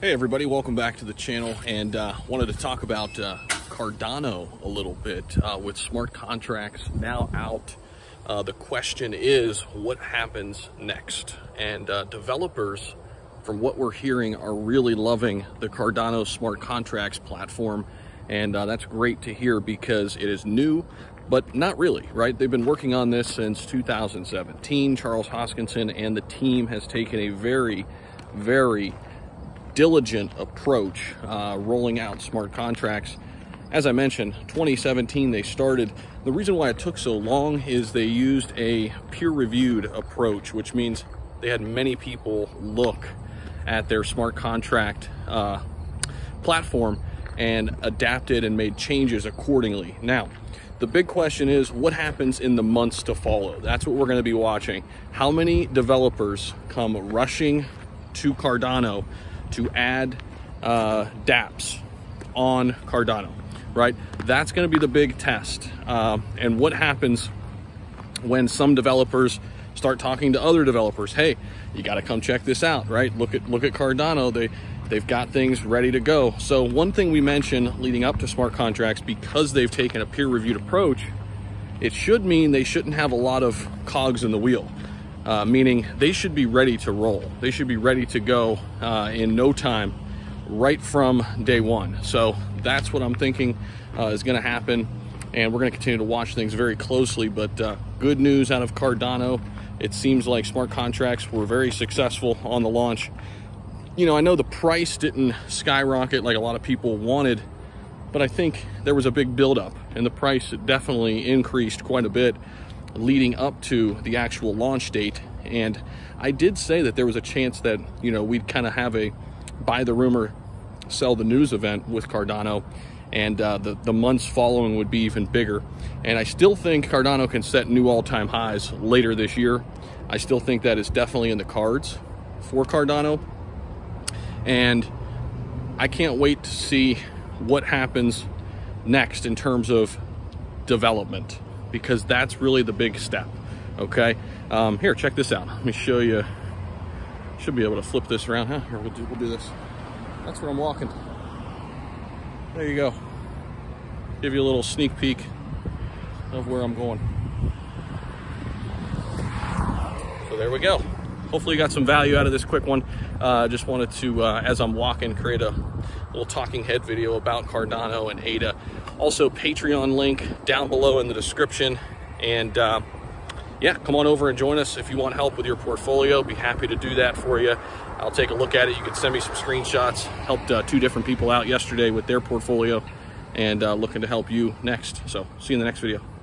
Hey everybody, welcome back to the channel and uh, wanted to talk about uh, Cardano a little bit uh, with smart contracts now out. Uh, the question is what happens next? And uh, developers, from what we're hearing, are really loving the Cardano smart contracts platform. And uh, that's great to hear because it is new, but not really, right? They've been working on this since 2017. Charles Hoskinson and the team has taken a very, very diligent approach uh, rolling out smart contracts. As I mentioned, 2017 they started. The reason why it took so long is they used a peer-reviewed approach, which means they had many people look at their smart contract uh, platform and adapted and made changes accordingly. Now, the big question is what happens in the months to follow? That's what we're going to be watching. How many developers come rushing to Cardano to add uh, dApps on Cardano, right? That's going to be the big test. Uh, and what happens when some developers start talking to other developers? Hey, you got to come check this out, right? Look at look at Cardano. They they've got things ready to go. So one thing we mentioned leading up to smart contracts, because they've taken a peer-reviewed approach, it should mean they shouldn't have a lot of cogs in the wheel uh, meaning they should be ready to roll. They should be ready to go uh, in no time, right from day one. So that's what I'm thinking uh, is going to happen. And we're going to continue to watch things very closely. But uh, good news out of Cardano. It seems like smart contracts were very successful on the launch. You know, I know the price didn't skyrocket like a lot of people wanted, but I think there was a big buildup and the price definitely increased quite a bit leading up to the actual launch date. And I did say that there was a chance that, you know, we'd kind of have a buy the rumor, sell the news event with Cardano and uh, the, the months following would be even bigger. And I still think Cardano can set new all-time highs later this year. I still think that is definitely in the cards for Cardano. And I can't wait to see what happens next in terms of development because that's really the big step, okay? Um, here, check this out. Let me show you. Should be able to flip this around, huh? Here, we'll do, we'll do this. That's where I'm walking. There you go. Give you a little sneak peek of where I'm going. So there we go. Hopefully you got some value out of this quick one. Uh, just wanted to, uh, as I'm walking, create a little talking head video about Cardano and ADA. Also, Patreon link down below in the description. And uh, yeah, come on over and join us if you want help with your portfolio. Be happy to do that for you. I'll take a look at it. You can send me some screenshots. Helped uh, two different people out yesterday with their portfolio and uh, looking to help you next. So see you in the next video.